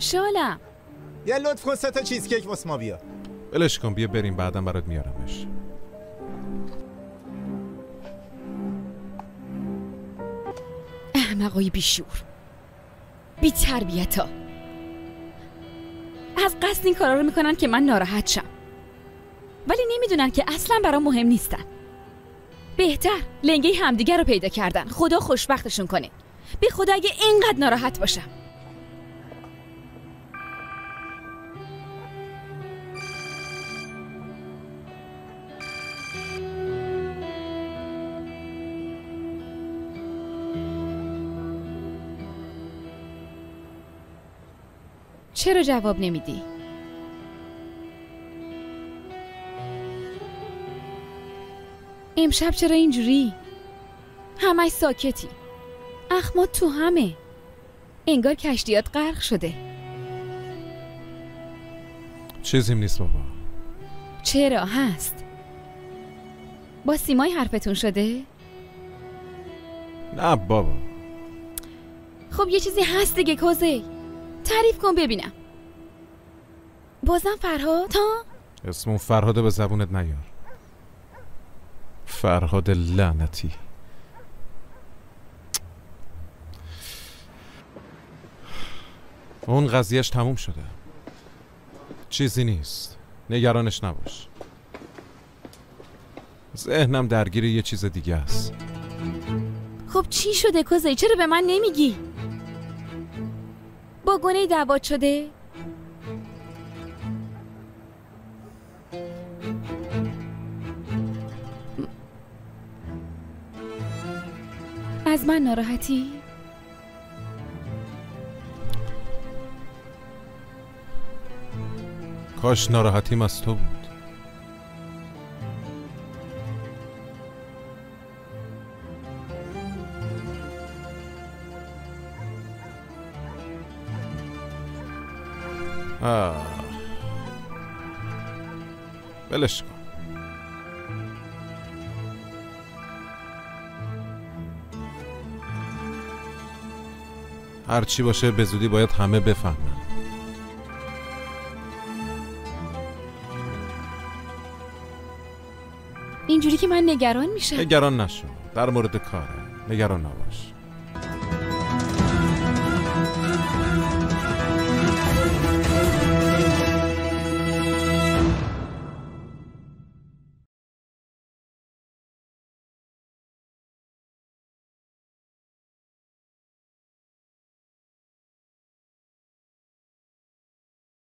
شالم یه لطف کن سه تا چیز کیک واسه ما بیا ولش کن بیا بریم بعدم برات میارمش. احمقای بیشور. بی تربیتا. از قصد این کارا رو می‌کنن که من ناراحت شم. ولی نمی‌دونن که اصلا برام مهم نیستن. بهتر لنگه همدیگه رو پیدا کردن. خدا خوشبختشون کنه. به خدا اگه اینقدر ناراحت باشم. چرا جواب نمیدی؟ امشب چرا اینجوری؟ همش ساکتی اخمات تو همه انگار کشتیات غرق شده چیزیم نیست بابا چرا هست؟ با سیمای حرفتون شده؟ نه بابا خب یه چیزی هست دیگه کوزه تعریف کن ببینم. بازم فرهاد؟ تا؟ اسم اون فرهاده به زبونت نیار. فرهاد لعنتی. اون قضیهش تموم شده. چیزی نیست. نگرانش نباش. ذهنم درگیر یه چیز دیگه است. خب چی شده کوزه؟ چرا به من نمیگی؟ با گونه دعوات شده از من ناراحتی؟ کاش ناراحتیم از تو بود آه. ولش کن. هر چی باشه به زودی باید همه بفهمن. اینجوری که من نگران میشم. نگران نشو. در مورد کاره. نگران نباش.